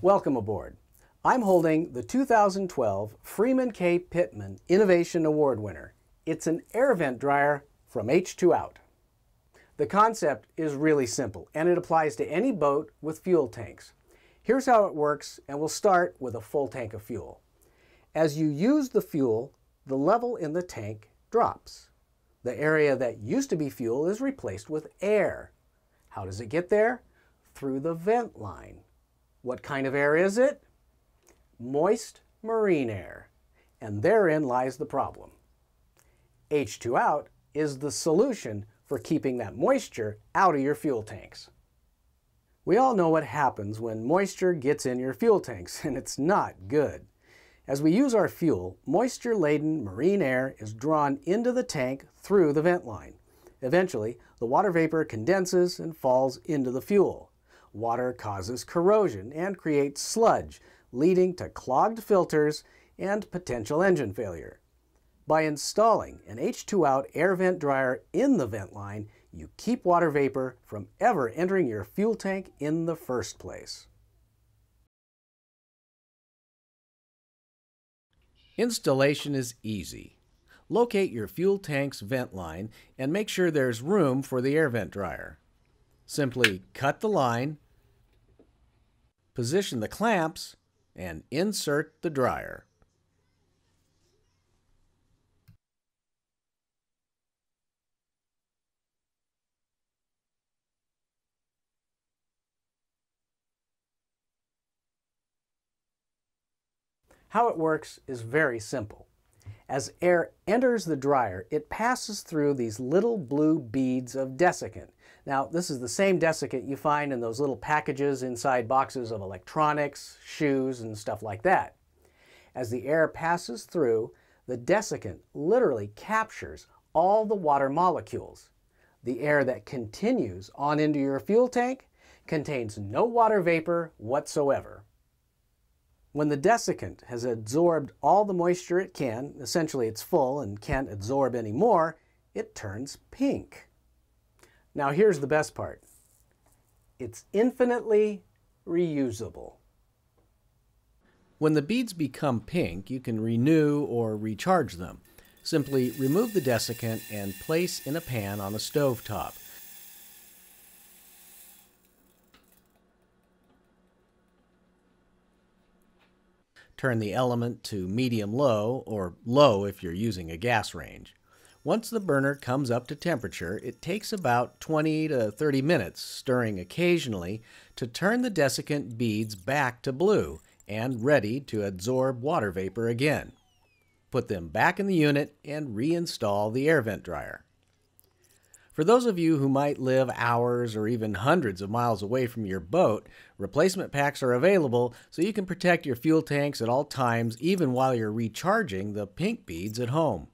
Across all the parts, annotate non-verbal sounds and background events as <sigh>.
Welcome aboard. I'm holding the 2012 Freeman K. Pittman Innovation Award winner. It's an air vent dryer from H2 Out. The concept is really simple and it applies to any boat with fuel tanks. Here's how it works and we'll start with a full tank of fuel. As you use the fuel, the level in the tank drops. The area that used to be fuel is replaced with air. How does it get there? Through the vent line. What kind of air is it? Moist marine air. And therein lies the problem. H2 out is the solution for keeping that moisture out of your fuel tanks. We all know what happens when moisture gets in your fuel tanks, <laughs> and it's not good. As we use our fuel, moisture-laden marine air is drawn into the tank through the vent line. Eventually, the water vapor condenses and falls into the fuel. Water causes corrosion and creates sludge, leading to clogged filters and potential engine failure. By installing an H2 out air vent dryer in the vent line, you keep water vapor from ever entering your fuel tank in the first place. Installation is easy. Locate your fuel tank's vent line and make sure there's room for the air vent dryer. Simply cut the line, position the clamps, and insert the dryer. How it works is very simple. As air enters the dryer, it passes through these little blue beads of desiccant. Now, this is the same desiccant you find in those little packages inside boxes of electronics, shoes, and stuff like that. As the air passes through, the desiccant literally captures all the water molecules. The air that continues on into your fuel tank contains no water vapor whatsoever. When the desiccant has absorbed all the moisture it can, essentially it's full and can't absorb any more, it turns pink. Now here's the best part. It's infinitely reusable. When the beads become pink, you can renew or recharge them. Simply remove the desiccant and place in a pan on a stove top. Turn the element to medium-low, or low if you're using a gas range. Once the burner comes up to temperature, it takes about 20 to 30 minutes, stirring occasionally, to turn the desiccant beads back to blue and ready to absorb water vapor again. Put them back in the unit and reinstall the air vent dryer. For those of you who might live hours or even hundreds of miles away from your boat, replacement packs are available so you can protect your fuel tanks at all times even while you're recharging the pink beads at home.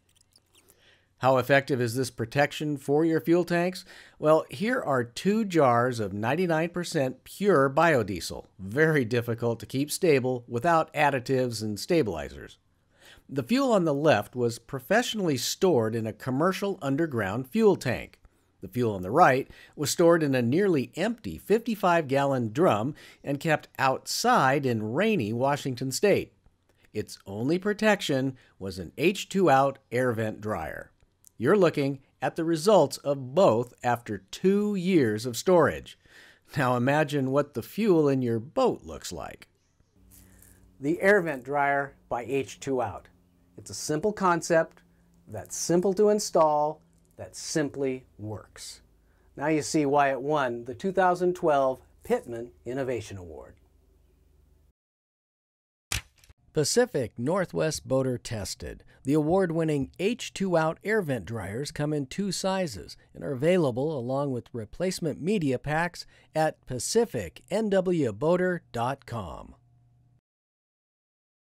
How effective is this protection for your fuel tanks? Well, here are two jars of 99% pure biodiesel, very difficult to keep stable without additives and stabilizers. The fuel on the left was professionally stored in a commercial underground fuel tank. The fuel on the right was stored in a nearly empty 55 gallon drum and kept outside in rainy Washington state. Its only protection was an H2 out air vent dryer. You're looking at the results of both after two years of storage. Now imagine what the fuel in your boat looks like. The air vent dryer by H2 Out. It's a simple concept that's simple to install that simply works. Now you see why it won the 2012 Pittman Innovation Award. Pacific Northwest Boater Tested. The award winning H2 Out air vent dryers come in two sizes and are available along with replacement media packs at pacificnwboater.com.